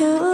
you.